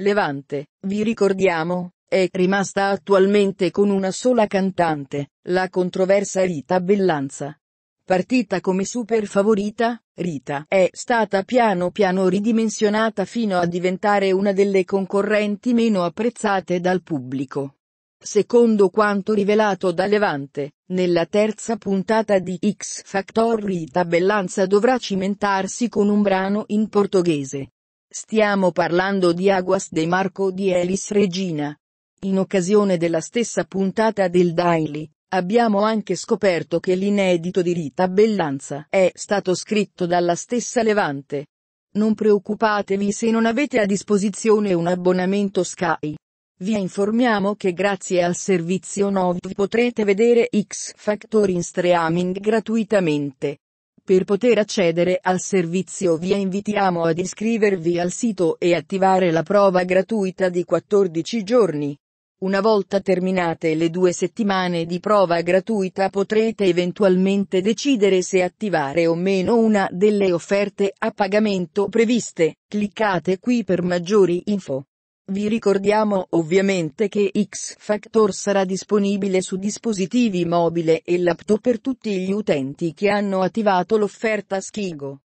Levante, vi ricordiamo, è rimasta attualmente con una sola cantante, la controversa Rita Bellanza. Partita come super favorita, Rita è stata piano piano ridimensionata fino a diventare una delle concorrenti meno apprezzate dal pubblico. Secondo quanto rivelato da Levante, nella terza puntata di X Factor Rita Bellanza dovrà cimentarsi con un brano in portoghese. Stiamo parlando di Aguas de Marco di Elis Regina. In occasione della stessa puntata del Daily, abbiamo anche scoperto che l'inedito di Rita Bellanza è stato scritto dalla stessa Levante. Non preoccupatevi se non avete a disposizione un abbonamento Sky. Vi informiamo che grazie al servizio Nov potrete vedere X Factor in streaming gratuitamente. Per poter accedere al servizio vi invitiamo ad iscrivervi al sito e attivare la prova gratuita di 14 giorni. Una volta terminate le due settimane di prova gratuita potrete eventualmente decidere se attivare o meno una delle offerte a pagamento previste. Cliccate qui per maggiori info. Vi ricordiamo ovviamente che X Factor sarà disponibile su dispositivi mobile e laptop per tutti gli utenti che hanno attivato l'offerta Skigo.